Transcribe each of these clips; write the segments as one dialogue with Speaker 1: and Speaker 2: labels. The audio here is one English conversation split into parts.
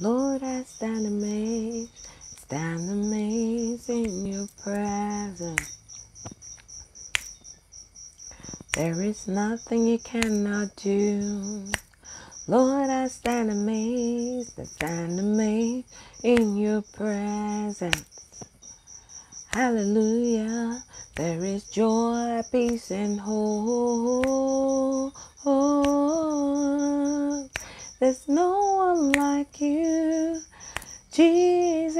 Speaker 1: Lord, I stand amazed, stand amazed in your presence. There is nothing you cannot do. Lord, I stand amazed, I stand amazed in your presence. Hallelujah. There is joy, peace, and hope. There's no one like you, Jesus.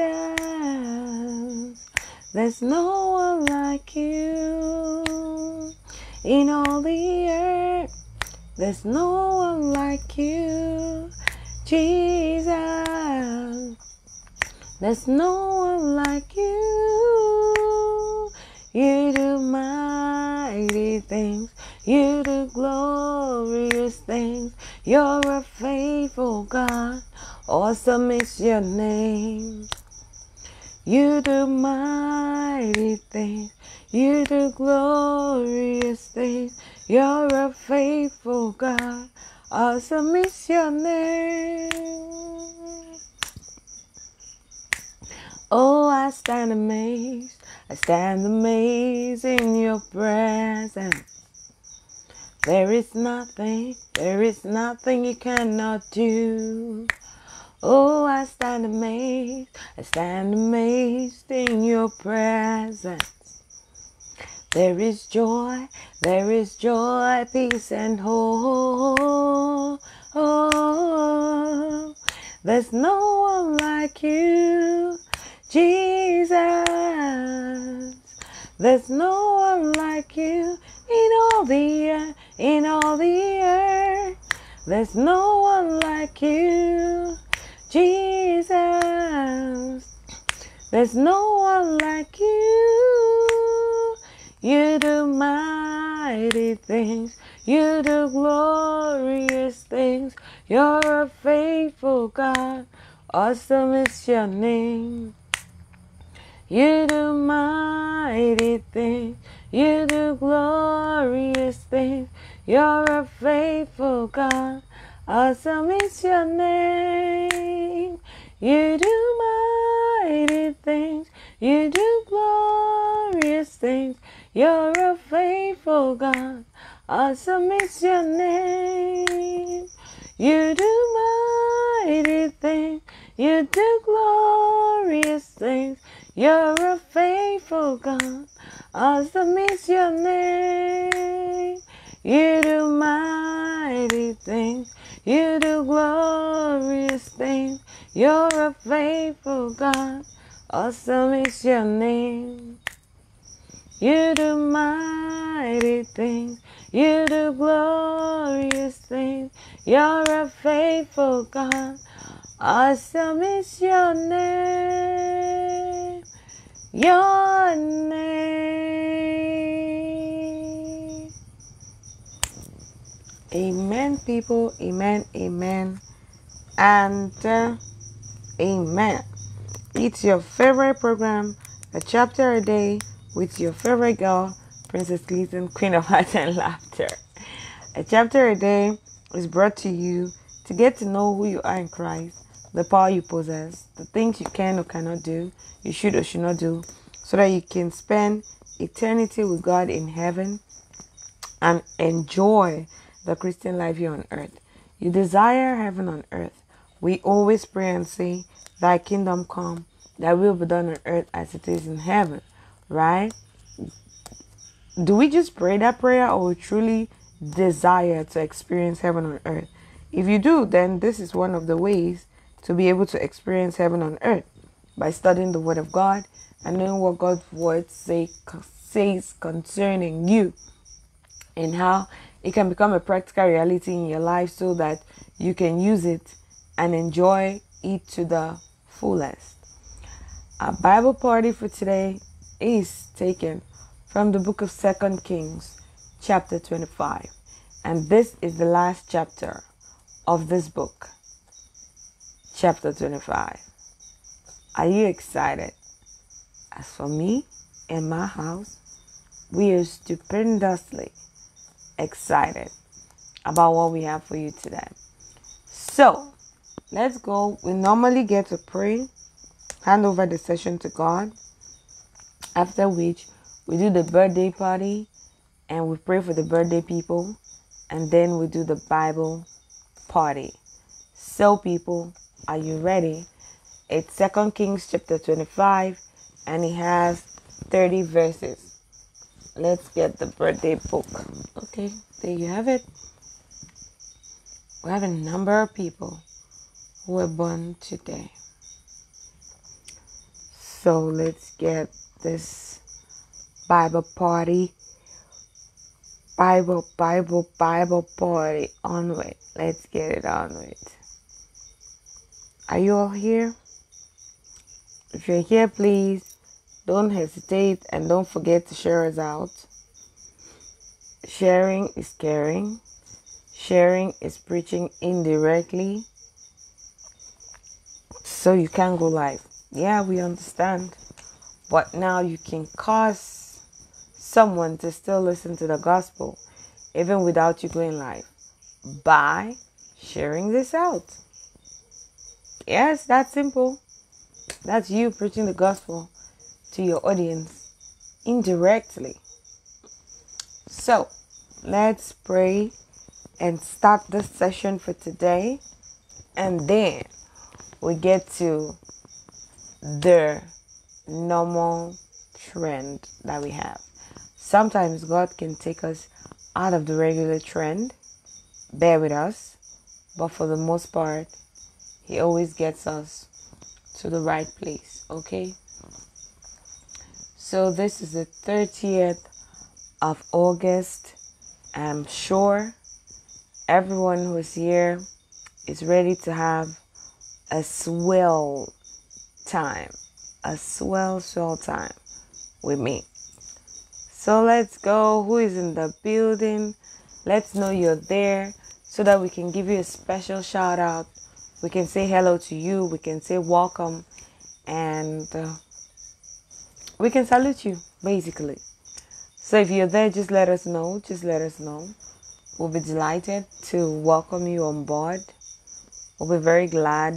Speaker 1: There's no one like you in all the earth. There's no one like you, Jesus. There's no one like you. You do mighty things. You do glorious things. You're a faithful God. Awesome is your name. You do mighty things. You do glorious things. You're a faithful God. Awesome is your name. Oh, I stand amazed. I stand amazed in your presence. There is nothing, there is nothing you cannot do. Oh, I stand amazed, I stand amazed in your presence. There is joy, there is joy, peace, and hope. Oh, there's no one like you, Jesus. There's no one like you in all the earth, in all the earth. There's no one like you, Jesus. There's no one like you. You do mighty things. You do glorious things. You're a faithful God. Awesome is your name. You do mighty things. You do glorious things. You're a faithful God. Awesome is your name. You do mighty things. You do glorious things. You're a faithful God. Awesome is your name. You do mighty things. You do glorious things. You're a faithful God. Awesome is your name. You do mighty things. You do glorious things. You're a faithful God. Awesome is your name. You do mighty things. You do glorious things. You're a faithful God. Awesome is your name. Your name. Amen, people. Amen. Amen. And uh, amen. It's your favorite program, a chapter a day, with your favorite girl, Princess Gleason, Queen of Heart and Laughter. A chapter a day is brought to you to get to know who you are in Christ, the power you possess, the things you can or cannot do, you should or should not do, so that you can spend eternity with God in heaven and enjoy the Christian life here on earth. You desire heaven on earth. We always pray and say, Thy kingdom come, thy will be done on earth as it is in heaven, right? Do we just pray that prayer or we truly desire to experience heaven on earth? If you do, then this is one of the ways to be able to experience heaven on earth by studying the Word of God and knowing what God's Word say, says concerning you and how it can become a practical reality in your life so that you can use it and enjoy it to the fullest. Our Bible party for today is taken from the book of Second Kings, chapter 25. And this is the last chapter of this book, chapter 25. Are you excited? As for me and my house, we are stupendously excited about what we have for you today. So, let's go. We normally get to pray, hand over the session to God, after which we do the birthday party and we pray for the birthday people, and then we do the Bible party. So, people, are you ready? It's Second Kings chapter 25, and it has 30 verses. Let's get the birthday book. Okay, there you have it. We have a number of people who were born today. So let's get this Bible party, Bible, Bible, Bible party on with. Let's get it on with. Are you all here? If you're here, please don't hesitate and don't forget to share us out. Sharing is caring. Sharing is preaching indirectly. So you can go live. Yeah, we understand. But now you can cause someone to still listen to the gospel even without you going live by sharing this out. Yes, that's simple. That's you preaching the gospel to your audience indirectly. So, let's pray and start this session for today. And then we get to the normal trend that we have. Sometimes God can take us out of the regular trend. Bear with us. But for the most part, He always gets us to the right place. Okay? So this is the 30th of August. I'm sure everyone who's here is ready to have a swell time, a swell, swell time with me. So let's go. Who is in the building? Let's know you're there so that we can give you a special shout out. We can say hello to you. We can say welcome. And uh, we can salute you basically. So if you're there, just let us know. Just let us know. We'll be delighted to welcome you on board. We'll be very glad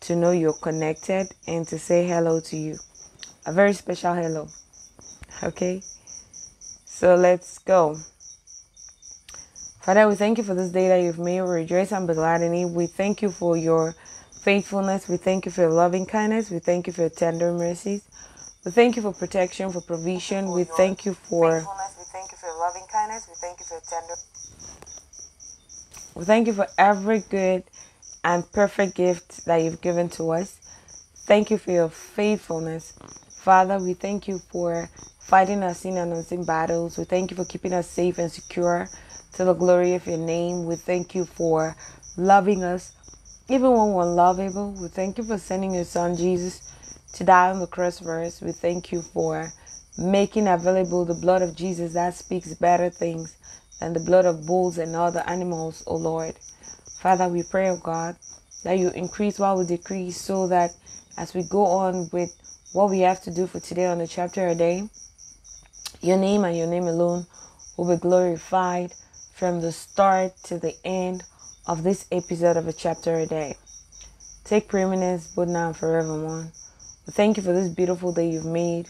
Speaker 1: to know you're connected and to say hello to you. A very special hello. Okay? So let's go. Father, we thank you for this day that you've made. We rejoice and be glad in it. We thank you for your faithfulness. We thank you for your loving kindness. We thank you for your tender mercies. We thank you for protection, for provision. We thank you for
Speaker 2: We thank you for your loving kindness. We thank you for your tender.
Speaker 1: we thank you for every good and perfect gift that you've given to us. Thank you for your faithfulness. Father, we thank you for fighting our sin and unseen battles. We thank you for keeping us safe and secure to the glory of your name. We thank you for loving us even when we're unlovable. We thank you for sending your son Jesus to die on the cross us. We thank you for making available the blood of Jesus that speaks better things than the blood of bulls and other animals, O Lord. Father, we pray, O God, that you increase while we decrease so that as we go on with what we have to do for today on the chapter a day, your name and your name alone will be glorified from the start to the end of this episode of a chapter a day. Take preeminence both now and forevermore. Thank you for this beautiful day you've made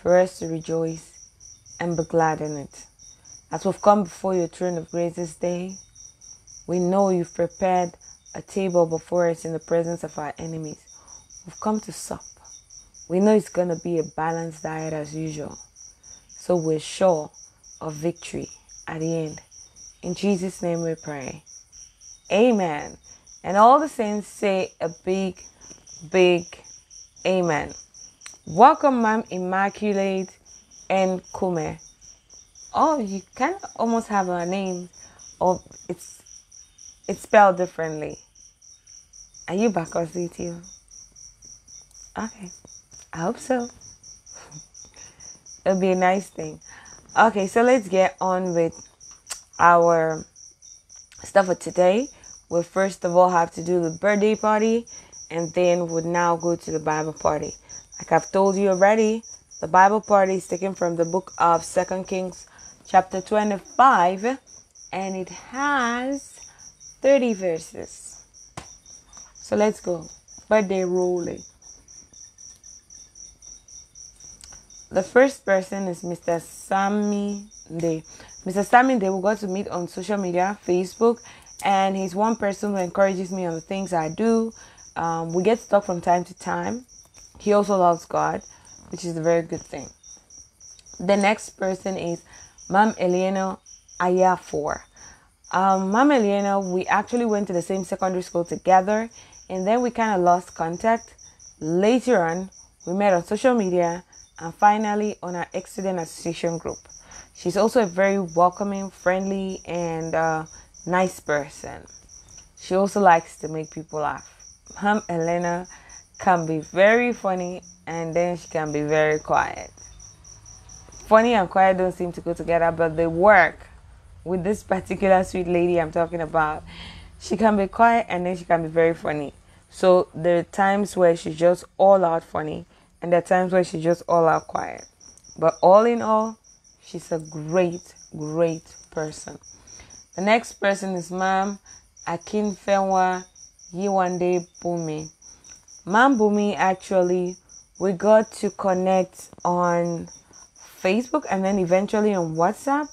Speaker 1: for us to rejoice and be glad in it. As we've come before your throne of grace this day, we know you've prepared a table before us in the presence of our enemies. We've come to sup. We know it's going to be a balanced diet as usual. So we're sure of victory at the end. In Jesus' name we pray. Amen. And all the saints say a big, big amen. Welcome, Ma'am Immaculate and Kume. Oh, you kind of almost have a name, or it's it's spelled differently. Are you back or you? Okay, I hope so. It'll be a nice thing. Okay, so let's get on with our stuff for today. We'll first of all have to do the birthday party and then we'll now go to the Bible party. Like I've told you already, the Bible party is taken from the book of Second Kings chapter 25 and it has 30 verses. So let's go. Birthday rolling. The first person is Mr. Sammy Day. Mr. Sammy Day, we got to meet on social media, Facebook, and he's one person who encourages me on the things I do. Um, we get stuck from time to time. He also loves God, which is a very good thing. The next person is Mam Elena Ayafor. Um, Mam Elena, we actually went to the same secondary school together, and then we kind of lost contact. Later on, we met on social media and finally on our Student Association group. She's also a very welcoming, friendly, and uh, nice person. She also likes to make people laugh. Mom Elena can be very funny and then she can be very quiet. Funny and quiet don't seem to go together, but they work with this particular sweet lady I'm talking about. She can be quiet and then she can be very funny. So there are times where she's just all out funny and there are times where she's just all out quiet. But all in all, she's a great, great person. The next person is Ma'am Akinfenwa Yewande Bunmi. Ma'am Bunmi actually we got to connect on Facebook and then eventually on WhatsApp.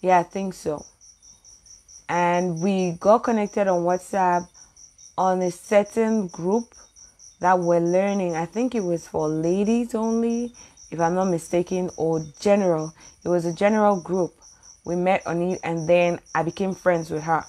Speaker 1: Yeah, I think so. And we got connected on WhatsApp on a certain group that we're learning. I think it was for ladies only, if I'm not mistaken, or general. It was a general group. We met on it, and then I became friends with her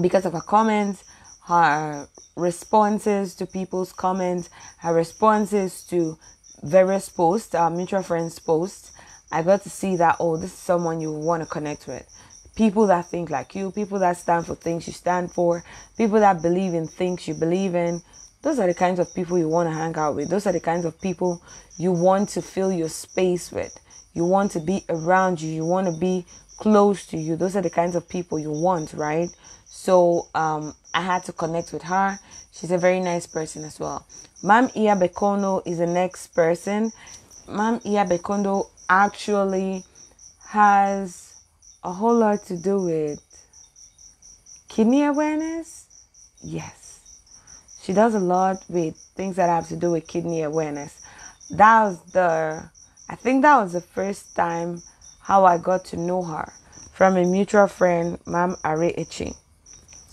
Speaker 1: because of her comments, her responses to people's comments, her responses to various posts, our mutual friends' posts. I got to see that, oh, this is someone you want to connect with. People that think like you, people that stand for things you stand for, people that believe in things you believe in, those are the kinds of people you want to hang out with. Those are the kinds of people you want to fill your space with. You want to be around you. You want to be close to you. Those are the kinds of people you want, right? So um, I had to connect with her. She's a very nice person as well. Mam Iya Bekondo is the next person. Mam Iya Bekondo actually has a whole lot to do with kidney awareness. Yes she does a lot with things that have to do with kidney awareness. That was the, I think that was the first time how I got to know her from a mutual friend, Mam Are Echi.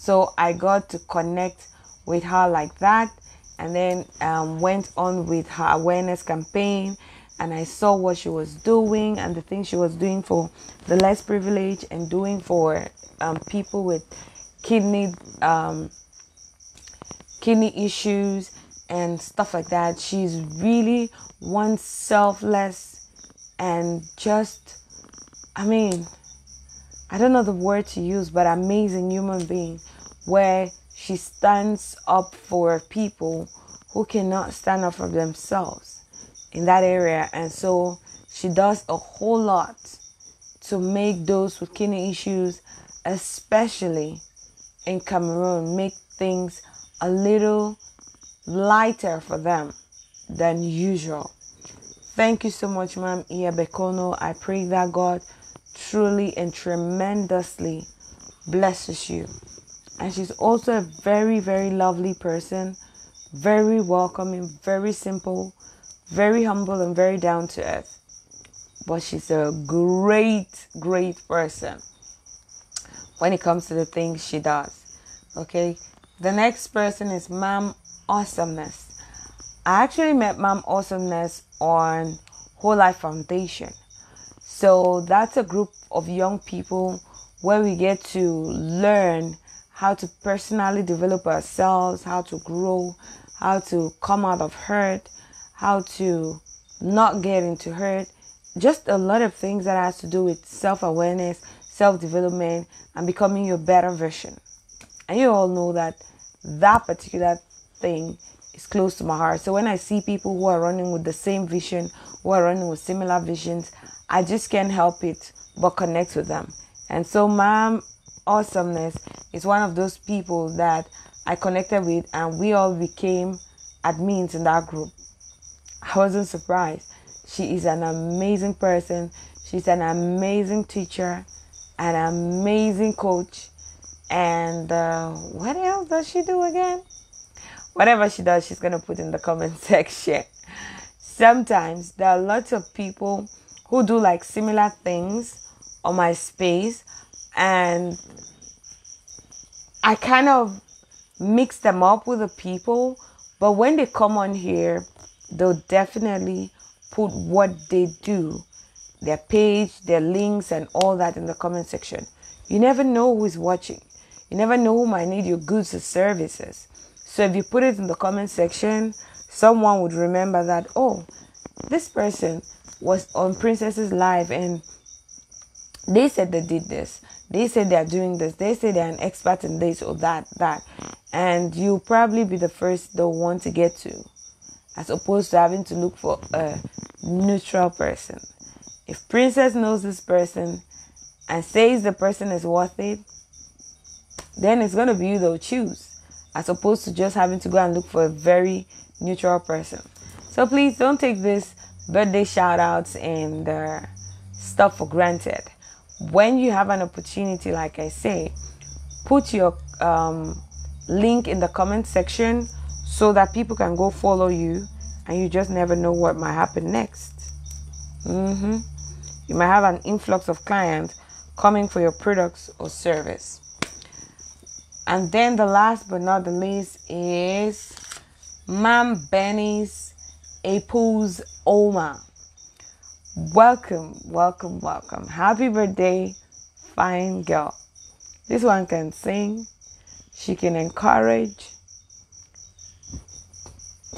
Speaker 1: So I got to connect with her like that and then um, went on with her awareness campaign and I saw what she was doing and the things she was doing for the less privileged and doing for um, people with kidney um, kidney issues and stuff like that. She's really one selfless and just, I mean, I don't know the word to use, but amazing human being where she stands up for people who cannot stand up for themselves in that area. And so she does a whole lot to make those with kidney issues, especially in Cameroon, make things a little lighter for them than usual. Thank you so much, Ma'am Iya Bekono. I pray that God truly and tremendously blesses you. And she's also a very, very lovely person, very welcoming, very simple, very humble, and very down to earth. But she's a great, great person when it comes to the things she does. Okay, the next person is Mom Awesomeness. I actually met Mom Awesomeness on Whole Life Foundation. So that's a group of young people where we get to learn how to personally develop ourselves, how to grow, how to come out of hurt, how to not get into hurt. Just a lot of things that has to do with self awareness, self development, and becoming your better version. And you all know that that particular thing is close to my heart. So when I see people who are running with the same vision, who are running with similar visions, I just can't help it but connect with them. And so Mom Awesomeness is one of those people that I connected with and we all became admins in that group. I wasn't surprised. She is an amazing person. She's an amazing teacher, an amazing coach, and uh, what else does she do again? whatever she does, she's gonna put in the comment section. Sometimes there are lots of people who do like similar things on my space, and I kind of mix them up with the people. But when they come on here, they'll definitely put what they do, their page, their links, and all that in the comment section. You never know who is watching. You never know who might need your goods or services. So if you put it in the comment section, someone would remember that, oh, this person was on Princess's Live and they said they did this. They say they are doing this. They say they're an expert in this or that, that. And you'll probably be the first they'll want to get to, as opposed to having to look for a neutral person. If Princess knows this person and says the person is worth it, then it's going to be you they'll choose, as opposed to just having to go and look for a very neutral person. So please don't take this birthday shout outs and uh, stuff for granted. When you have an opportunity, like I say, put your um, link in the comment section so that people can go follow you and you just never know what might happen next. Mm-hmm. You might have an influx of clients coming for your products or service. And then the last but not the least is Mam Benny's Apus Oma. Welcome, welcome, welcome. Happy birthday, fine girl. This one can sing, she can encourage.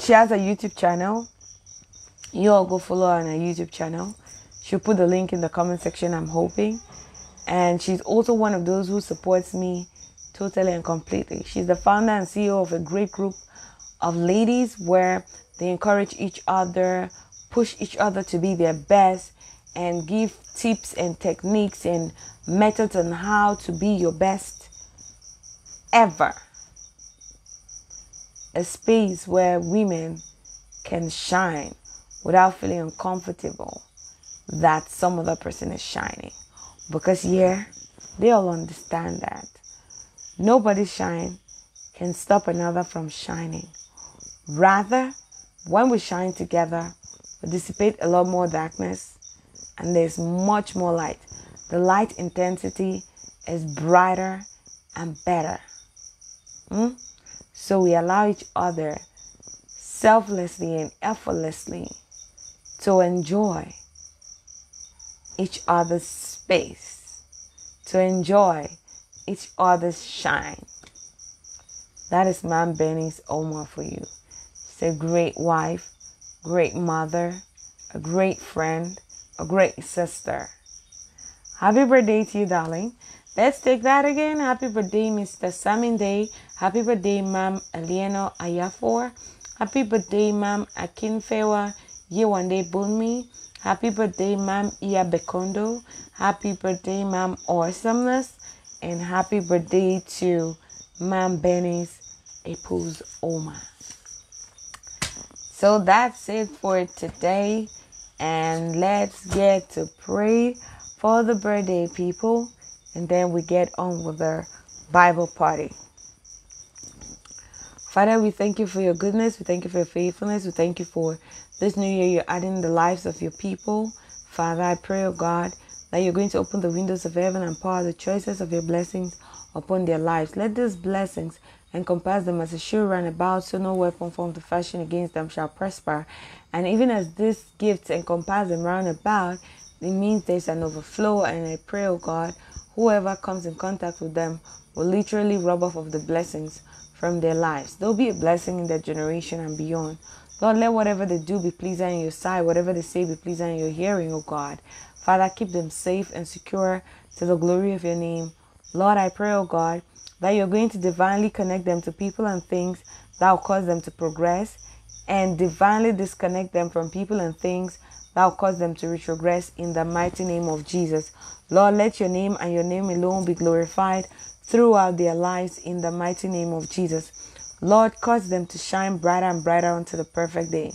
Speaker 1: She has a YouTube channel. You all go follow her on her YouTube channel. She'll put the link in the comment section, I'm hoping. And she's also one of those who supports me totally and completely. She's the founder and CEO of a great group of ladies where they encourage each other, push each other to be their best, and give tips and techniques and methods on how to be your best ever. A space where women can shine without feeling uncomfortable that some other person is shining. Because, yeah, they all understand that. Nobody's shine can stop another from shining. Rather, when we shine together, we dissipate a lot more darkness and there's much more light. The light intensity is brighter and better. Hmm? So we allow each other selflessly and effortlessly to enjoy each other's space, to enjoy each other's shine. That is Mam Benny's Oma for you. She's a great wife, great mother, a great friend, a great sister. Happy birthday to you, darling. Let's take that again. Happy birthday, Mr. Sammy Day. Happy birthday, Mam Elena Ayafor. Happy birthday, Mam Akinfenwa Yewande Bunmi. Happy birthday, Mam Iya Bekondo. Happy birthday, Mam Awesomeness. And happy birthday to Mam Benny's Epuz Oma. So that's it for today. And let's get to pray for the birthday people. And then we get on with our Bible party. Father, we thank you for your goodness. We thank you for your faithfulness. We thank you for this new year you're adding the lives of your people. Father, I pray, oh God, that you're going to open the windows of heaven and pour the choices of your blessings upon their lives. Let these blessings encompass them as a sure run about, so no weapon formed to fashion against them shall prosper. And even as these gifts encompass them round about, it means there's an overflow. And I pray, oh God, whoever comes in contact with them will literally rub off of the blessings from their lives. There'll be a blessing in their generation and beyond. Lord, let whatever they do be pleasing in your sight, whatever they say be pleasing in your hearing, oh God. Father, keep them safe and secure to the glory of your name. Lord, I pray, oh God, that you're going to divinely connect them to people and things that will cause them to progress and divinely disconnect them from people and things that will cause them to retrogress in the mighty name of Jesus. Lord, let your name and your name alone be glorified throughout their lives in the mighty name of Jesus. Lord, cause them to shine brighter and brighter unto the perfect day.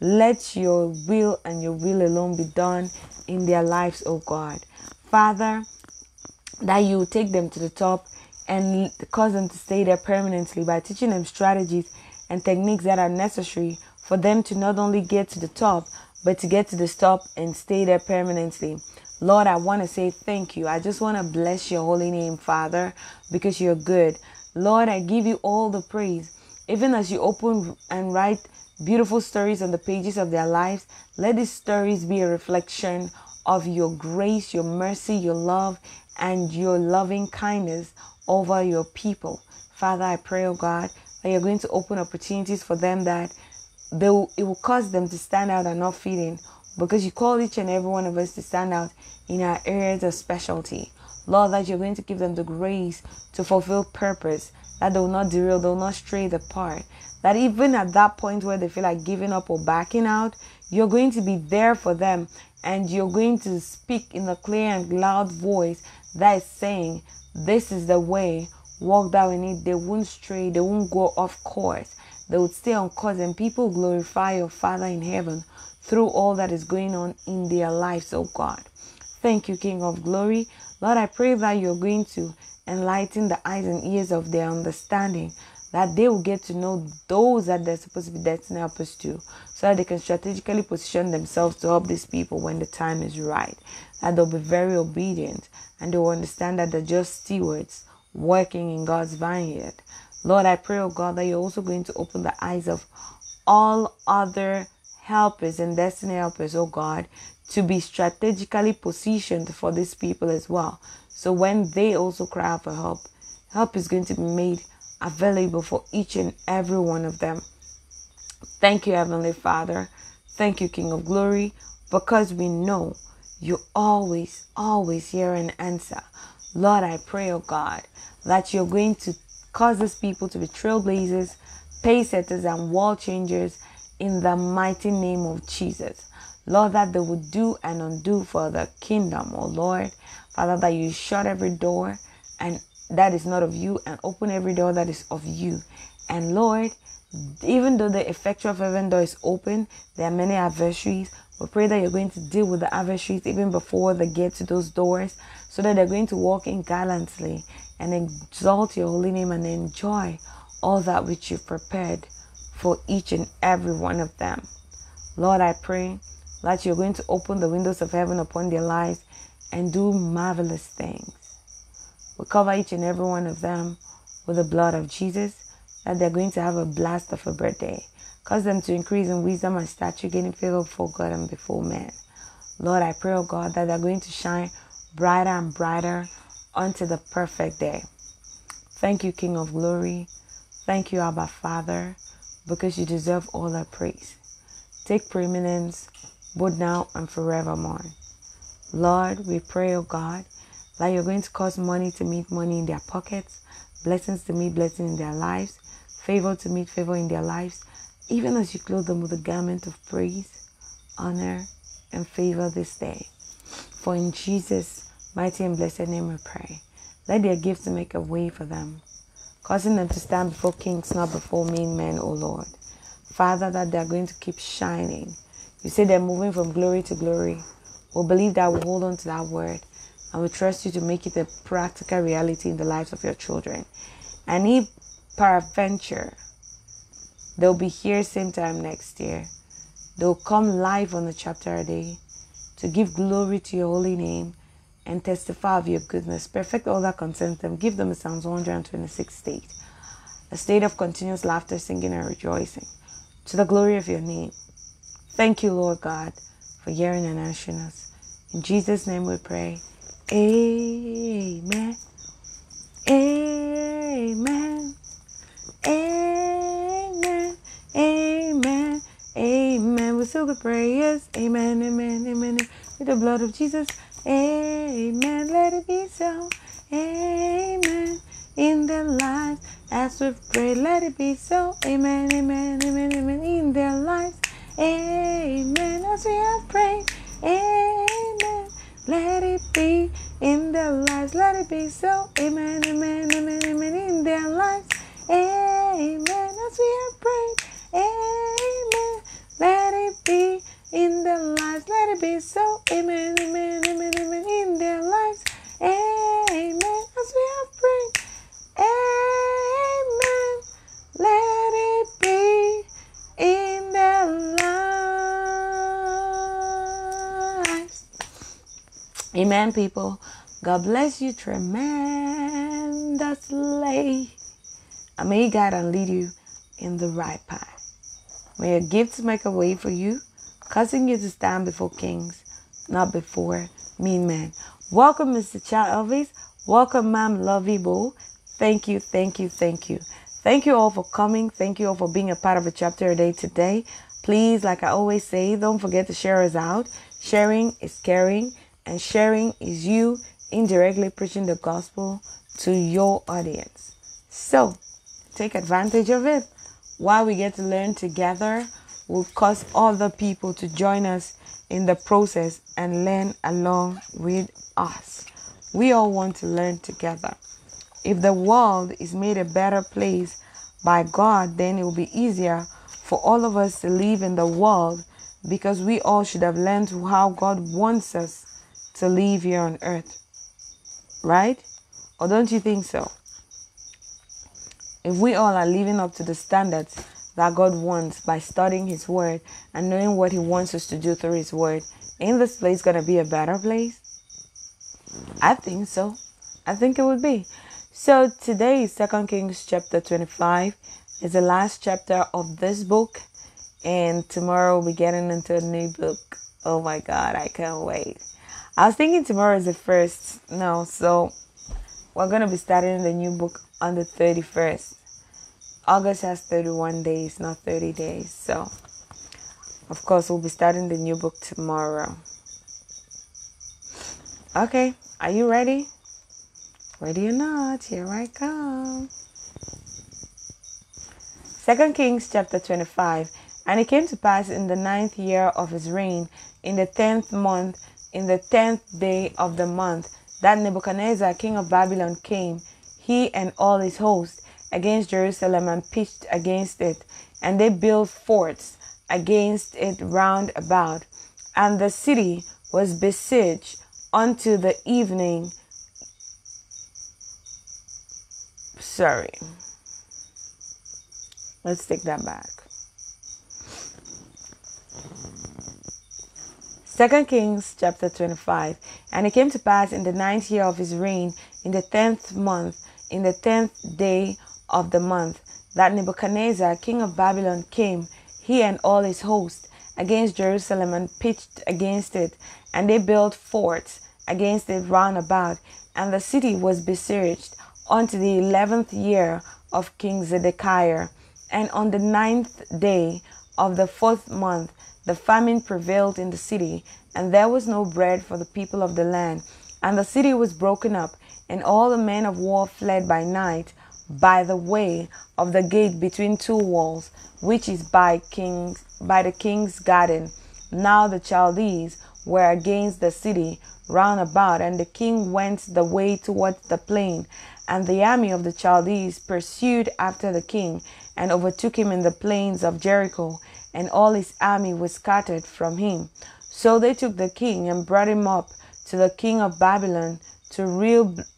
Speaker 1: Let your will and your will alone be done in their lives, O God. Father, that you take them to the top and cause them to stay there permanently by teaching them strategies and techniques that are necessary for them to not only get to the top, but to get to the top and stay there permanently. Lord, I want to say thank you. I just want to bless your holy name, Father, because you're good. Lord, I give you all the praise. Even as you open and write beautiful stories on the pages of their lives, let these stories be a reflection of your grace, your mercy, your love, and your loving kindness over your people. Father, I pray, oh God, that you're going to open opportunities for them that they will, it will cause them to stand out and not fit in because you call each and every one of us to stand out in our areas of specialty. Lord, that you're going to give them the grace to fulfill purpose, that they will not derail, they will not stray the part. That even at that point where they feel like giving up or backing out, you're going to be there for them and you're going to speak in a clear and loud voice that is saying, This is the way, walk thou in it. They won't stray, they won't go off course, they would stay on course, and people glorify your Father in heaven through all that is going on in their lives, oh God. Thank you, King of Glory. Lord, I pray that you're going to enlighten the eyes and ears of their understanding, that they will get to know those that they're supposed to be destiny helpers to, so that they can strategically position themselves to help these people when the time is right. That they'll be very obedient and they will understand that they're just stewards working in God's vineyard. Lord, I pray, oh God, that you're also going to open the eyes of all other helpers and destiny helpers, oh God, to be strategically positioned for these people as well. So when they also cry out for help, help is going to be made available for each and every one of them. Thank you, Heavenly Father. Thank you, King of Glory, because we know you always, always hear and answer. Lord, I pray, oh God, that you're going to cause these people to be trailblazers, pace setters, and world changers in the mighty name of Jesus. Lord, that they would do and undo for the kingdom, oh Lord. Father, that you shut every door and that is not of you and open every door that is of you. And Lord, even though the effectual fervent door is open, there are many adversaries. We pray that you're going to deal with the adversaries even before they get to those doors so that they're going to walk in gallantly and exalt your holy name and enjoy all that which you've prepared for each and every one of them. Lord, I pray that you're going to open the windows of heaven upon their lives and do marvelous things. We cover each and every one of them with the blood of Jesus, that they're going to have a blast of a birthday. Cause them to increase in wisdom and stature, gaining favor before God and before men. Lord, I pray, oh God, that they're going to shine brighter and brighter unto the perfect day. Thank you, King of Glory. Thank you, Abba Father, because you deserve all our praise. Take preeminence both now and forevermore. Lord, we pray, oh God, that you're going to cause money to meet money in their pockets, blessings to meet blessings in their lives, favor to meet favor in their lives, even as you clothe them with a garment of praise, honor, and favor this day. For in Jesus' mighty and blessed name we pray. Let their gifts make a way for them, causing them to stand before kings, not before mean men, O Lord. Father, that they're going to keep shining. You say they're moving from glory to glory. We'll believe that, we'll hold on to that word, and we trust you to make it a practical reality in the lives of your children. And if peradventure they'll be here same time next year, they'll come live on the chapter a day to give glory to your holy name and testify of your goodness. Perfect all that concerns them. Give them a Psalms 126 state, a state of continuous laughter, singing, and rejoicing to the glory of your name. Thank you, Lord God, for hearing and answering us. In Jesus' name we pray. Amen. Amen. Amen. Amen. Amen. Seal the prayers. Amen. Amen. Amen. With the blood of Jesus. Amen. Let it be so. Amen. In their lives, as we pray, let it be so. Amen. Amen. Amen. Amen. In their lives. Amen. As we have prayed. Amen. Let it be in their lives. Let it be so. Amen. Amen. Amen. Amen. In their lives. Amen. As we have prayed. Amen. Let it be in their lives. Let it be so. Amen. Amen. Amen. Amen. In their lives. Amen. As we have prayed. Amen. Let it be in their lives. Amen, people. God bless you tremendously. May God lead you in the right path. May your gifts make a way for you, causing you to stand before kings, not before mean men. Welcome, Mr. Child Elvis. Welcome, Ma'am Lovey Boo. Thank you, thank you, thank you. Thank you all for coming. Thank you all for being a part of a chapter a day today. Please, like I always say, don't forget to share us out. Sharing is caring, and sharing is you indirectly preaching the gospel to your audience. So, take advantage of it. While we get to learn together, we'll cause other people to join us in the process and learn along with us. We all want to learn together. If the world is made a better place by God, then it will be easier for all of us to live in the world because we all should have learned how God wants us to live here on earth. Right? Or don't you think so? If we all are living up to the standards that God wants by studying His Word and knowing what He wants us to do through His Word, ain't this place going to be a better place? I think so. I think it would be. So today Second Kings chapter 25. is the last chapter of this book. And tomorrow we'll be getting into a new book. Oh my god, I can't wait. I was thinking tomorrow is the first. No, so we're gonna be starting the new book on the 31st. August has 31 days, not 30 days. So of course we'll be starting the new book tomorrow. Okay, are you ready? Ready or not, here I come. Second Kings chapter 25. And it came to pass in the ninth year of his reign, in the tenth month, in the tenth day of the month, that Nebuchadnezzar, king of Babylon, came, he and all his host, against Jerusalem and pitched against it. And they built forts against it round about. And the city was besieged unto the evening sorry. Let's take that back. Second Kings chapter 25. And it came to pass in the ninth year of his reign, in the tenth month, in the tenth day of the month, that Nebuchadnezzar, king of Babylon, came, he and all his host, against Jerusalem and pitched against it, and they built forts against it round about, and the city was besieged unto the eleventh year of King Zedekiah. And on the ninth day of the fourth month, the famine prevailed in the city, and there was no bread for the people of the land. And the city was broken up, and all the men of war fled by night by the way of the gate between two walls, which is by king's by the king's garden. Now the Chaldees were against the city round about, and the king went the way towards the plain, and the army of the Chaldees pursued after the king and overtook him in the plains of Jericho, and all his army was scattered from him. So they took the king and brought him up to the king of Babylon to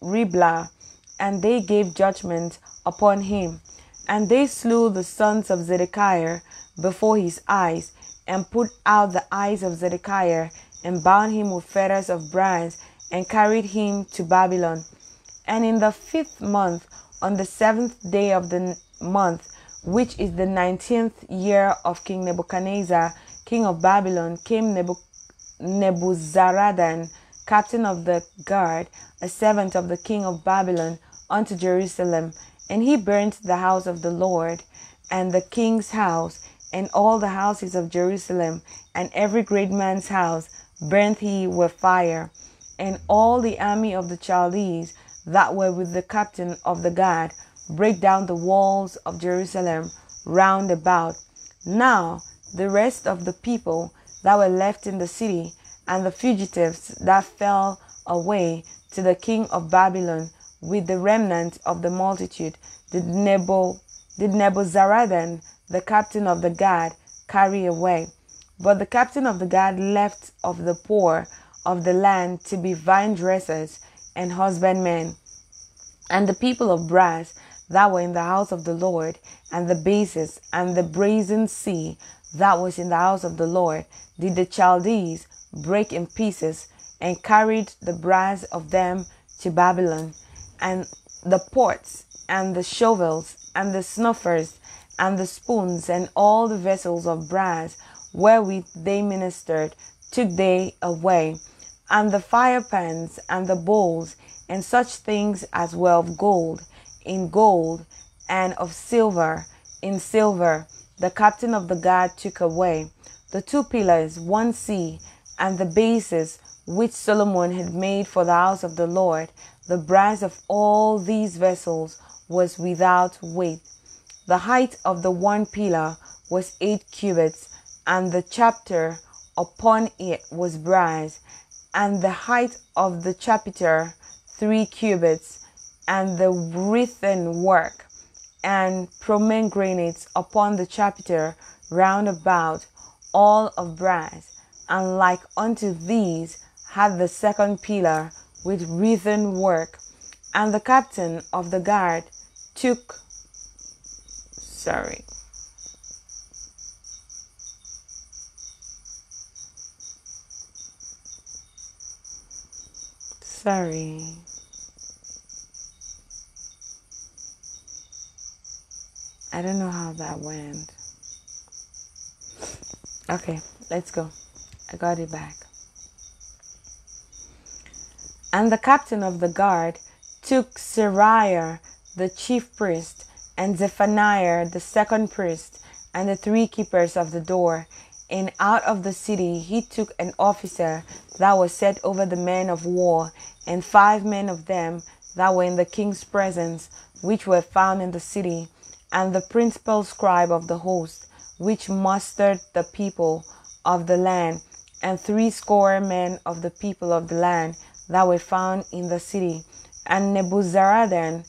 Speaker 1: Riblah, and they gave judgment upon him. And they slew the sons of Zedekiah before his eyes, and put out the eyes of Zedekiah, and bound him with fetters of bronze, and carried him to Babylon. And in the fifth month, on the seventh day of the month, which is the nineteenth year of King Nebuchadnezzar, king of Babylon, came Nebu- Nebuzaradan, captain of the guard, a servant of the king of Babylon, unto Jerusalem. And he burnt the house of the Lord, and the king's house, and all the houses of Jerusalem, and every great man's house burnt he with fire. And all the army of the Chaldees that were with the captain of the guard break down the walls of Jerusalem round about. Now the rest of the people that were left in the city and the fugitives that fell away to the king of Babylon with the remnant of the multitude did Nebo did Nebuzaradan, the captain of the guard, carry away. But the captain of the guard left of the poor of the land to be vine dressers and husbandmen, and the people of brass that were in the house of the Lord, and the bases, and the brazen sea that was in the house of the Lord, did the Chaldees break in pieces, and carried the brass of them to Babylon, and the pots, and the shovels, and the snuffers, and the spoons, and all the vessels of brass wherewith they ministered, took they away, and the firepans, and the bowls, and such things as were of gold, in gold, and of silver, in silver, the captain of the guard took away. The two pillars, one sea, and the bases which Solomon had made for the house of the Lord, the brass of all these vessels was without weight. The height of the one pillar was eight cubits, and the chapiter upon it was brass, and the height of the chapiter three cubits, and the wreathen work and pomegranates upon the chapiter round about, all of brass, and like unto these had the second pillar with wreathen work, and the captain of the guard took sorry sorry I don't know how that went. Okay, let's go. I got it back. And the captain of the guard took Seraiah, the chief priest, and Zephaniah, the second priest, and the three keepers of the door. And out of the city he took an officer that was set over the men of war, and five men of them that were in the king's presence, which were found in the city and the principal scribe of the host, which mustered the people of the land, and threescore men of the people of the land that were found in the city. And Nebuzaradan,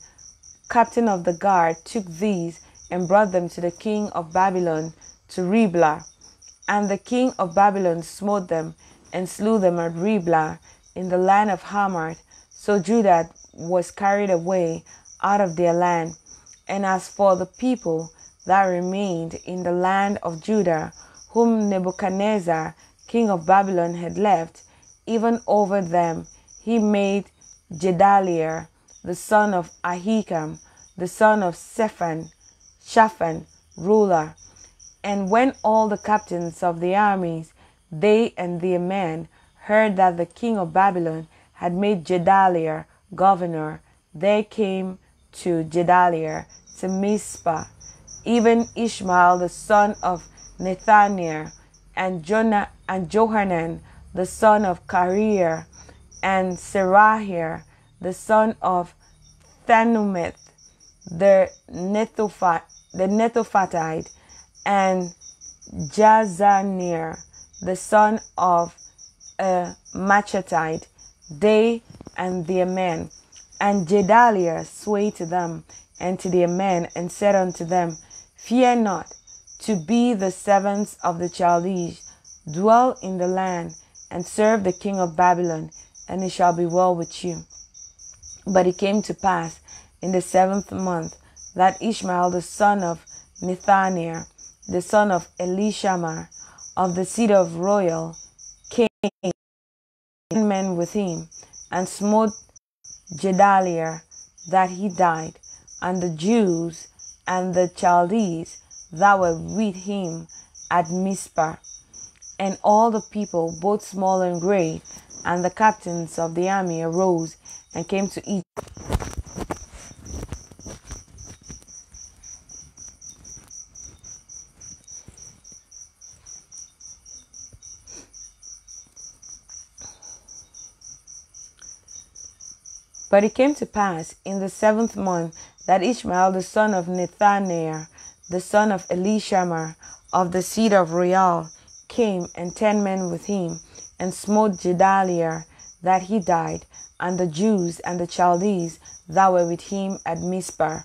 Speaker 1: captain of the guard, took these and brought them to the king of Babylon to Riblah. And the king of Babylon smote them and slew them at Riblah in the land of Hamath. So Judah was carried away out of their land and as for the people that remained in the land of Judah, whom Nebuchadnezzar, king of Babylon, had left, even over them he made Gedaliah, the son of Ahikam, the son of Shaphan, Shaphan, ruler. And when all the captains of the armies, they and their men, heard that the king of Babylon had made Gedaliah governor, they came to Gedaliah to Mizpah, even Ishmael the son of Nethaniah, and Jonah and Johanan the son of Careah, and Seraiah the son of Tanhumeth, the Netophat, the Netophatite, and Jaazaniah the son of uh, a Maachatite, they and their men and Gedaliah swayed to them and to their men, and said unto them, Fear not to be the servants of the Chaldees, dwell in the land, and serve the king of Babylon, and it shall be well with you. But it came to pass in the seventh month that Ishmael the son of Nethaniah, the son of Elishama, of the seed of Royal, came men with him, and smote Gedaliah that he died, and the Jews and the Chaldees that were with him at Mizpah, and all the people, both small and great, and the captains of the army arose and came to Egypt. But it came to pass in the seventh month that Ishmael the son of Nethaniah, the son of Elishama, of the seed of Royal, came, and ten men with him, and smote Gedaliah, that he died, and the Jews and the Chaldees that were with him at Mizpah,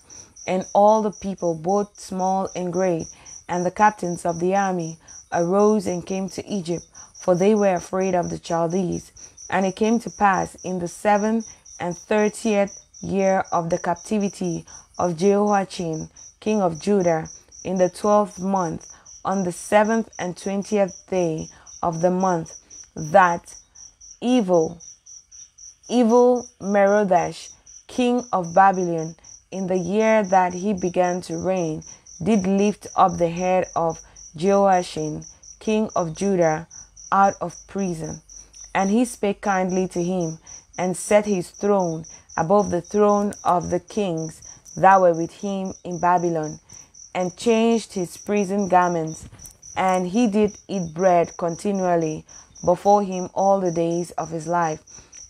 Speaker 1: and all the people, both small and great, and the captains of the army, arose and came to Egypt, for they were afraid of the Chaldees. And it came to pass in the seventh and thirtieth year of the captivity of Jehoiachin, king of Judah, in the twelfth month, on the seventh and twentieth day of the month, that evil, evil Merodach, king of Babylon, in the year that he began to reign, did lift up the head of Jehoiachin, king of Judah, out of prison. And he spake kindly to him, and set his throne above the throne of the kings that were with him in Babylon, and changed his prison garments. And he did eat bread continually before him all the days of his life.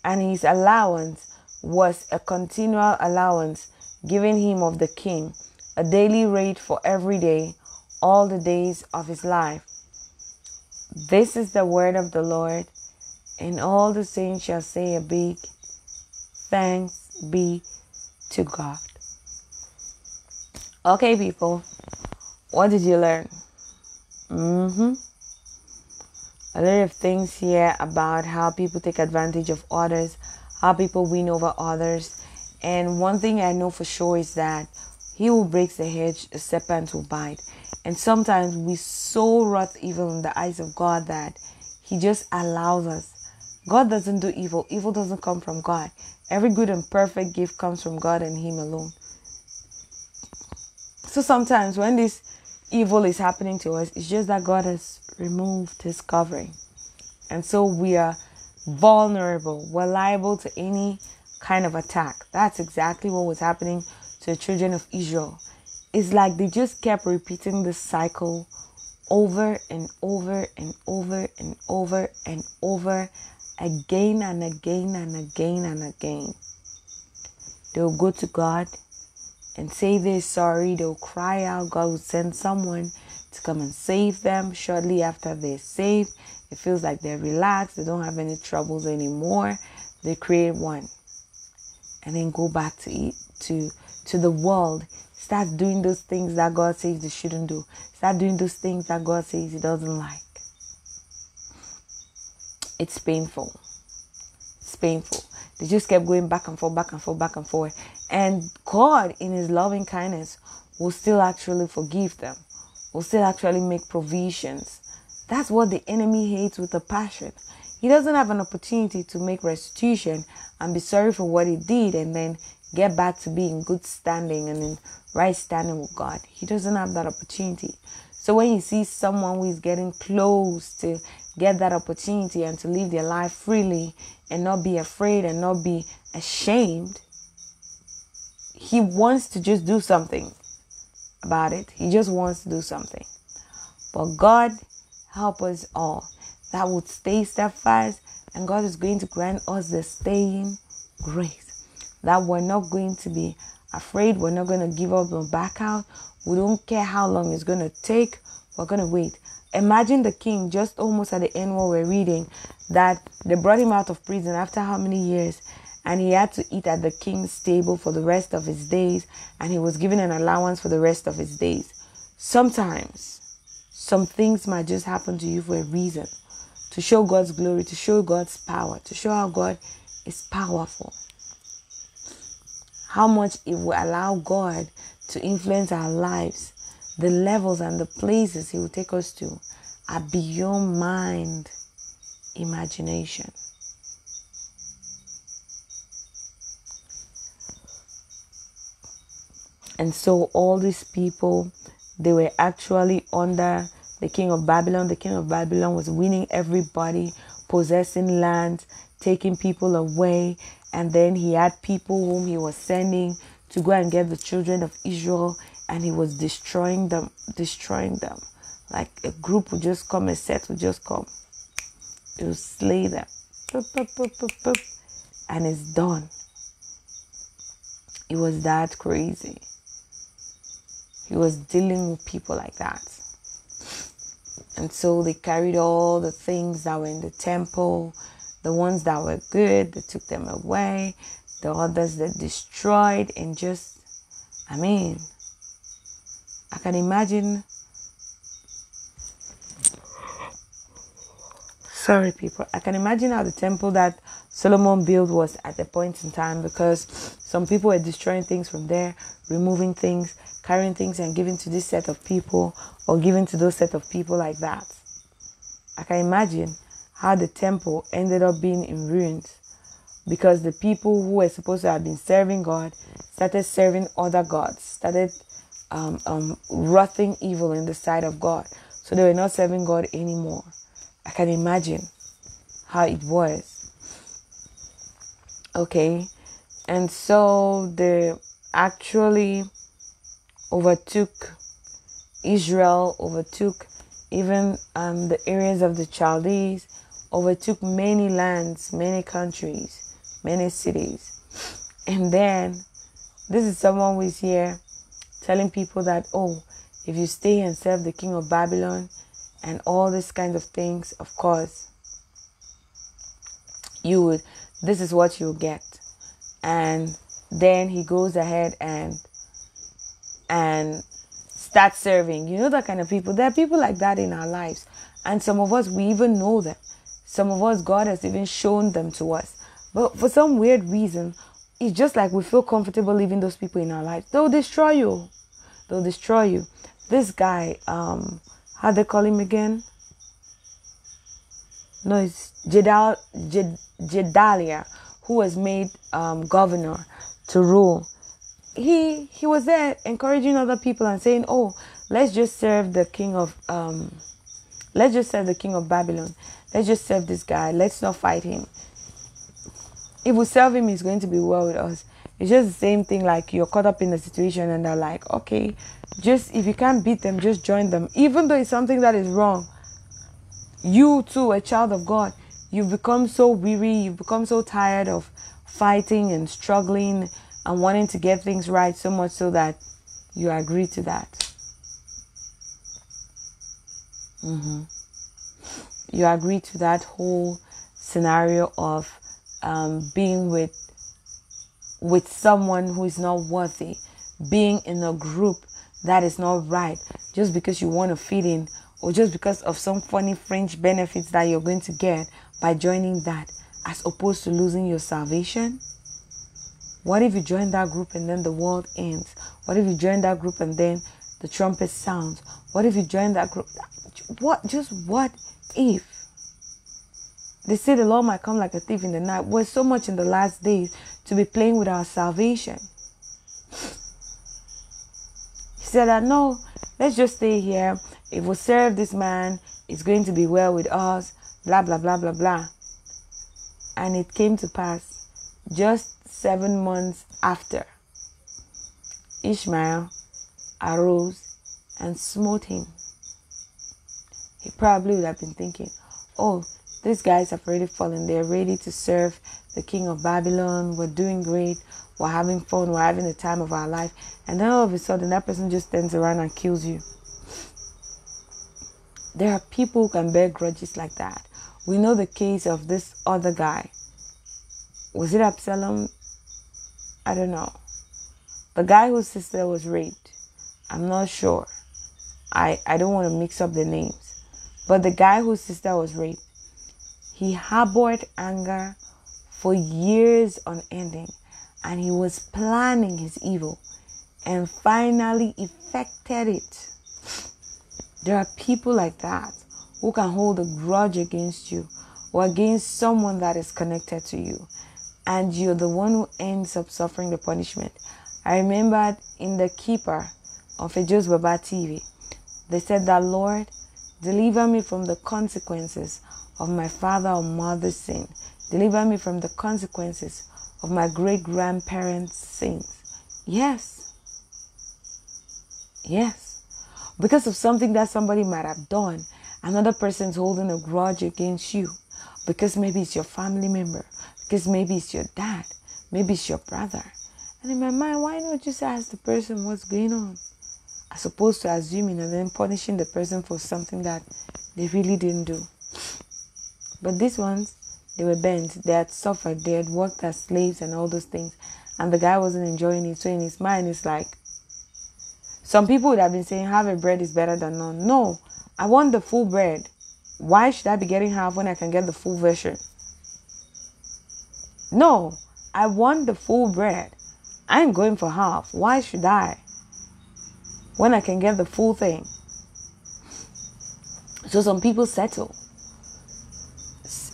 Speaker 1: And his allowance was a continual allowance given him of the king, a daily rate for every day, all the days of his life. This is the word of the Lord, and all the saints shall say a big thanks be to God. Okay, people, what did you learn? Mm-hmm. A lot of things here about how people take advantage of others, how people win over others. And one thing I know for sure is that he who breaks the hedge, a serpent will bite. And sometimes we so rot evil in the eyes of God that he just allows us. God doesn't do evil. Evil doesn't come from God. Every good and perfect gift comes from God and him alone. So sometimes when this evil is happening to us, it's just that God has removed his covering. And so we are vulnerable. We're liable to any kind of attack. That's exactly what was happening to the children of Israel. It's like they just kept repeating this cycle over and over and over and over and over again and again and again and again. They'll go to God and say they're sorry. They'll cry out. God will send someone to come and save them. Shortly after they're saved, it feels like they're relaxed. They don't have any troubles anymore. They create one and then go back to eat to to the world. Start doing those things that God says they shouldn't do. Start doing those things that God says He doesn't like. It's painful. It's painful. They just kept going back and forth, back and forth, back and forth. And God, in His loving kindness, will still actually forgive them, will still actually make provisions. That's what the enemy hates with a passion. He doesn't have an opportunity to make restitution and be sorry for what he did and then get back to being good standing and in right standing with God. He doesn't have that opportunity. So when he sees someone who is getting close to get that opportunity and to live their life freely and not be afraid and not be ashamed, he wants to just do something about it. He just wants to do something. But God help us all that would stay steadfast, and God is going to grant us the staying grace. That we're not going to be afraid, we're not going to give up and back out. We don't care how long it's going to take, we're going to wait. Imagine the king just almost at the end what we're reading that they brought him out of prison after how many years and he had to eat at the king's table for the rest of his days and he was given an allowance for the rest of his days. Sometimes some things might just happen to you for a reason to show God's glory, to show God's power, to show how God is powerful. How much it will allow God to influence our lives the levels and the places He will take us to are beyond mind imagination. And so all these people, they were actually under the king of Babylon. The king of Babylon was winning everybody, possessing land, taking people away. And then he had people whom he was sending to go and get the children of Israel and he was destroying them, destroying them. Like a group would just come, a set would just come. It would slay them. and it's done. It was that crazy. He was dealing with people like that. And so they carried all the things that were in the temple, the ones that were good, they took them away, the others that destroyed, and just, I mean, I can imagine. Sorry, people. I can imagine how the temple that Solomon built was at the point in time because some people were destroying things from there, removing things, carrying things, and giving to this set of people or giving to those set of people like that. I can imagine how the temple ended up being in ruins because the people who were supposed to have been serving God started serving other gods, started um, um, wrathing evil in the sight of God. So they were not serving God anymore. I can imagine how it was. Okay, and so they actually overtook Israel, overtook even um, the areas of the Chaldees, overtook many lands, many countries, many cities. And then this is someone who is here telling people that, oh, if you stay and serve the king of Babylon and all these kinds of things, of course, you would, this is what you'll get. And then he goes ahead and, and start serving. You know that kind of people. There are people like that in our lives. And some of us, we even know them. Some of us, God has even shown them to us. But for some weird reason, it's just like we feel comfortable leaving those people in our lives. They'll destroy you. They'll destroy you. This guy, um, how they call him again? No, it's Jedal, Jed, Gedaliah, who was made um, governor to rule he he was there encouraging other people and saying, "Oh, let's just serve the king of um, let's just serve the king of Babylon. Let's just serve this guy. Let's not fight him. If we serve him, he's going to be well with us." It's just the same thing. Like you're caught up in the situation, and they're like, "Okay, just if you can't beat them, just join them, even though it's something that is wrong." You too, a child of God, you've become so weary. You've become so tired of fighting and struggling and wanting to get things right so much so that you agree to that. Mm-hmm. You agree to that whole scenario of um, being with with someone who is not worthy, being in a group that is not right, just because you want to fit in, or just because of some funny fringe benefits that you're going to get by joining that, as opposed to losing your salvation. What if you join that group and then the world ends? What if you join that group and then the trumpet sounds? What if you join that group? What just what if? They say the Lord might come like a thief in the night. We're so much in the last days to be playing with our salvation. He said that no, let's just stay here. If we serve this man, it's going to be well with us. Blah blah blah blah blah. And it came to pass just seven months after, Ishmael arose and smote him. He probably would have been thinking, oh, these guys have already fallen. They're ready to serve the king of Babylon. We're doing great. We're having fun. We're having the time of our life. And then all of a sudden, that person just turns around and kills you. There are people who can bear grudges like that. We know the case of this other guy. Was it Absalom? I don't know. The guy whose sister was raped, I'm not sure. I, I don't want to mix up the names. But the guy whose sister was raped, he harbored anger for years on ending and he was planning his evil and finally effected it. There are people like that who can hold a grudge against you or against someone that is connected to you and you're the one who ends up suffering the punishment. I remembered in the keeper of Fejos Baba TV, they said that Lord, deliver me from the consequences of my father or mother's sin. Deliver me from the consequences of my great grandparents' sins. Yes. Yes. Because of something that somebody might have done, another person's holding a grudge against you. Because maybe it's your family member because maybe it's your dad, maybe it's your brother. And in my mind, why not just ask the person what's going on? As opposed to assuming and then punishing the person for something that they really didn't do. But these ones, they were bent, they had suffered, they had worked as slaves and all those things. And the guy wasn't enjoying it. So in his mind, it's like, some people would have been saying half a bread is better than none. No, I want the full bread. Why should I be getting half when I can get the full version? No, I want the full bread. I ain't going for half. Why should I? When I can get the full thing. So some people settle.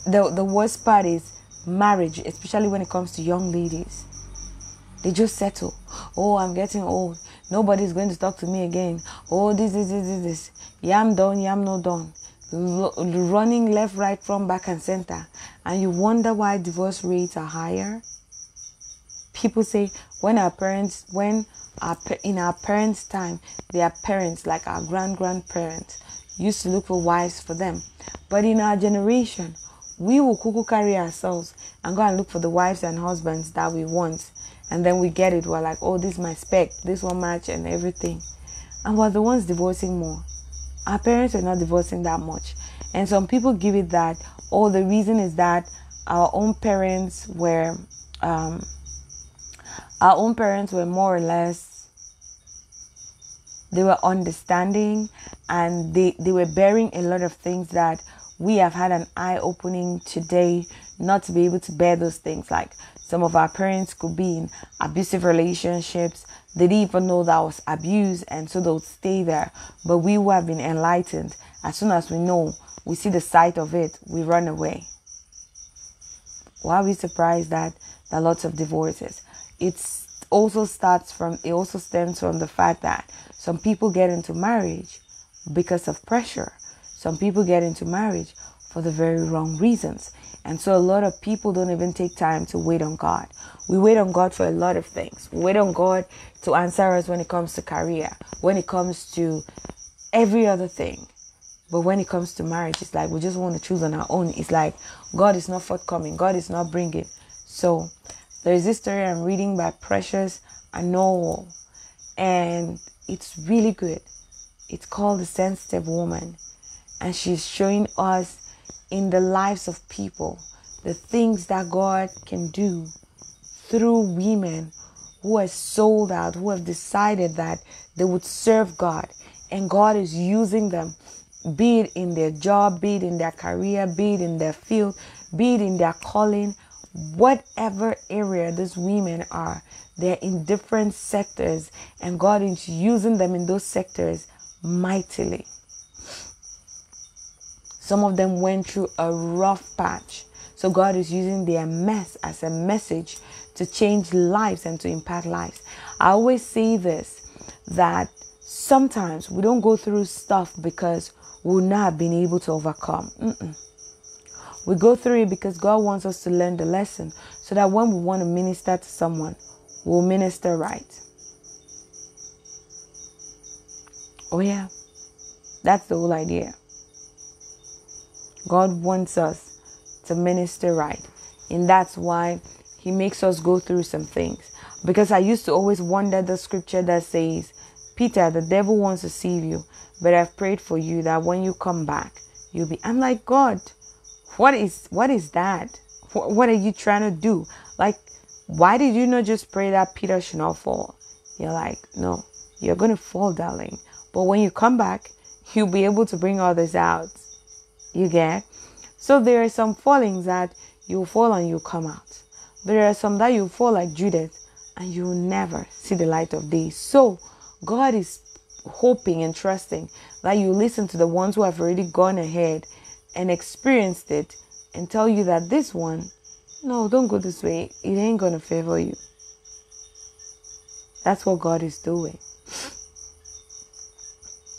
Speaker 1: The the worst part is marriage, especially when it comes to young ladies. They just settle. Oh, I'm getting old. Nobody's going to talk to me again. Oh, this, this, this, this, this. Yeah, I'm done. I'm not done. L- running left, right, front, back, and center. And you wonder why divorce rates are higher. People say when our parents, when our in our parents' time, their parents, like our grand grandparents, used to look for wives for them. But in our generation, we will cuckoo carry ourselves and go and look for the wives and husbands that we want. And then we get it. We're like, oh, this is my spec, this one match, and everything. And we're the ones divorcing more. Our parents are not divorcing that much. And some people give it that, oh, the reason is that our own parents were, um, our own parents were more or less they were understanding and they, they were bearing a lot of things that we have had an eye opening today not to be able to bear those things. Like some of our parents could be in abusive relationships. They didn't even know that was abuse, and so they would stay there. But we who have been enlightened, as soon as we know, we see the sight of it, we run away. Why are we surprised that there are lots of divorces? It also starts from, it also stems from the fact that some people get into marriage because of pressure some people get into marriage for the very wrong reasons. And so a lot of people don't even take time to wait on God. We wait on God for a lot of things. We wait on God to answer us when it comes to career, when it comes to every other thing. But when it comes to marriage, it's like we just want to choose on our own. It's like God is not forthcoming, God is not bringing. So there's this story I'm reading by Precious Anowo, and it's really good. It's called The Sensitive Woman and she's showing us in the lives of people the things that God can do through women who have sold out, who have decided that they would serve God, and God is using them, be it in their job, be it in their career, be it in their field, be it in their calling, whatever area these women are, they're in different sectors, and God is using them in those sectors mightily. Some of them went through a rough patch. So God is using their mess as a message to change lives and to impact lives. I always say this that sometimes we don't go through stuff because we'll not have been able to overcome. Mm-mm. We go through it because God wants us to learn the lesson so that when we want to minister to someone, we'll minister right. Oh, yeah. That's the whole idea. God wants us to minister right. And that's why He makes us go through some things. Because I used to always wonder the scripture that says, Peter, the devil wants to deceive you, but I've prayed for you that when you come back, you'll be. I'm like, God, what is what is that? What are you trying to do? Like, why did you not just pray that Peter should not fall? You're like, no, you're gonna fall, darling. But when you come back, you'll be able to bring others out. You get? So there are some fallings that you fall and you come out. But there are some that you fall like Judith and you'll never see the light of day. So God is hoping and trusting that you listen to the ones who have already gone ahead and experienced it and tell you that this one, no, don't go this way. It ain't gonna favor you. That's what God is doing.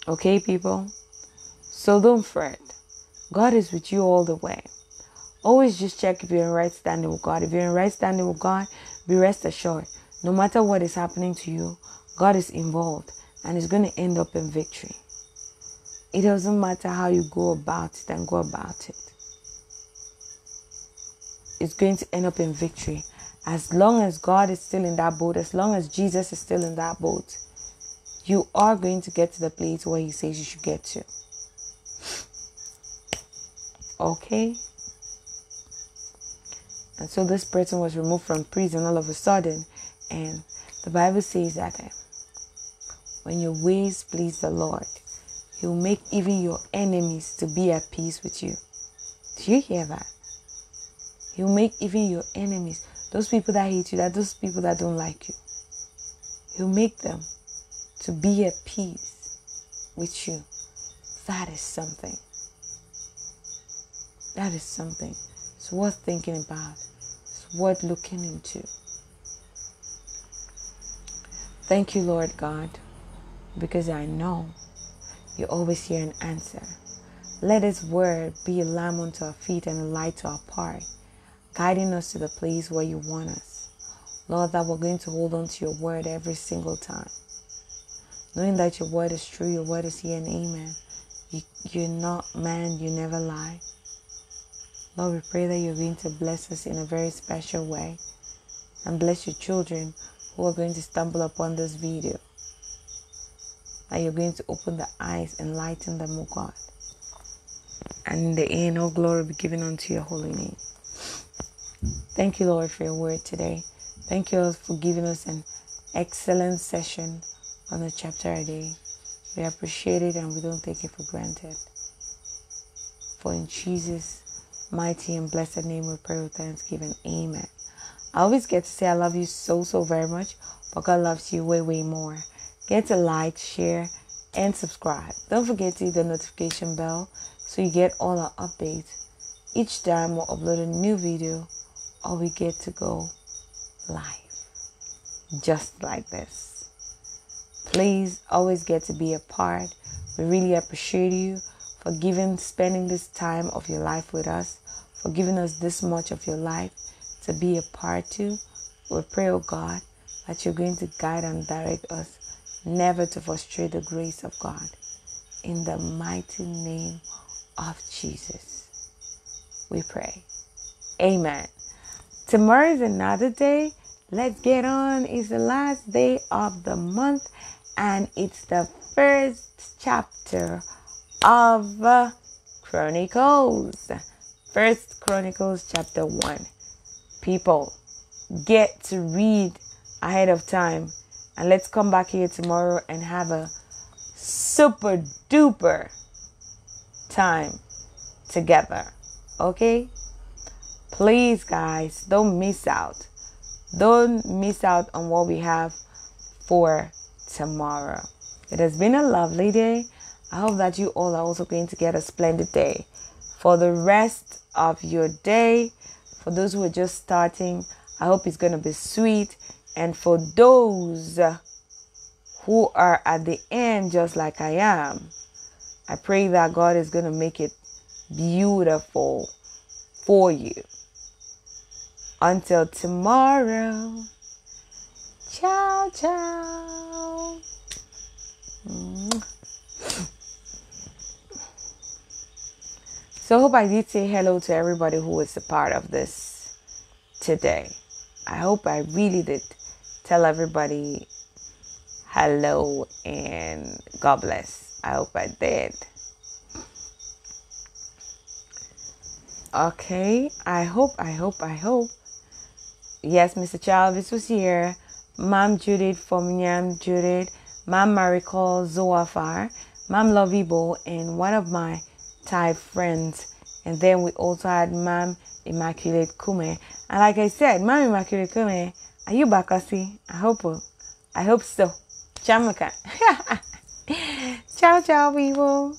Speaker 1: Okay, people? So don't fret. God is with you all the way. Always just check if you're in right standing with God. If you're in right standing with God, be rest assured. No matter what is happening to you, God is involved and is going to end up in victory. It doesn't matter how you go about it and go about it. It's going to end up in victory. As long as God is still in that boat, as long as Jesus is still in that boat, you are going to get to the place where He says you should get to. Okay? And so this person was removed from prison all of a sudden. And the Bible says that uh, when your ways please the Lord, He'll make even your enemies to be at peace with you. Do you hear that? He'll make even your enemies, those people that hate you, that those people that don't like you, He'll make them to be at peace with you. That is something. That is something. It's worth thinking about. It's worth looking into. Thank you, Lord God, because I know you always hear an answer. Let His word be a lamp unto our feet and a light to our path, guiding us to the place where you want us. Lord, that we're going to hold on to your word every single time. Knowing that your word is true, your word is here and amen. You, you're not man, you never lie. Lord, we pray that you're going to bless us in a very special way and bless your children who are going to stumble upon this video. That you're going to open the eyes, enlighten them, O God. And in the end, all glory be given unto your holy name. Thank you, Lord, for your word today. Thank you, for giving us an excellent session on the chapter a day. We appreciate it and we don't take it for granted. For in Jesus' mighty and blessed name we pray with thanksgiving. Amen. I always get to say I love you so, so very much, but God loves you way, way more. Get to like, share, and subscribe. Don't forget to hit the notification bell so you get all our updates each time we upload a new video or we get to go live. Just like this. Please always get to be a part. We really appreciate you for giving, spending this time of your life with us, for giving us this much of your life to be a part to. We pray, oh God, that you're going to guide and direct us, never to frustrate the grace of God. In the mighty name of Jesus, we pray. Amen. Tomorrow is another day. Let's get on. It's the last day of the month, and it's the first chapter of uh, Chronicles. First Chronicles, chapter 1 people get to read ahead of time and let's come back here tomorrow and have a super duper time together okay? Please guys don't miss out. Don't miss out on what we have for tomorrow. It has been a lovely day i hope that you all are also going to get a splendid day for the rest of your day for those who are just starting, I hope it's going to be sweet. And for those who are at the end, just like I am, I pray that God is going to make it beautiful for you. Until tomorrow, ciao, ciao. So I hope I did say hello to everybody who was a part of this today. I hope I really did tell everybody hello and God bless. I hope I did. Okay, I hope, I hope, I hope. Yes, Mr. Chalvis was here. Mom Judith from Nyam Judith, Mom Maricol Zoafar, Mom Lovibo, and one of my Thai friends. And then we also had Mom Immaculate Kume. And like I said, Mom Immaculate Kume, are you back, I hope. I hope so. Chamaka. ciao, ciao, people.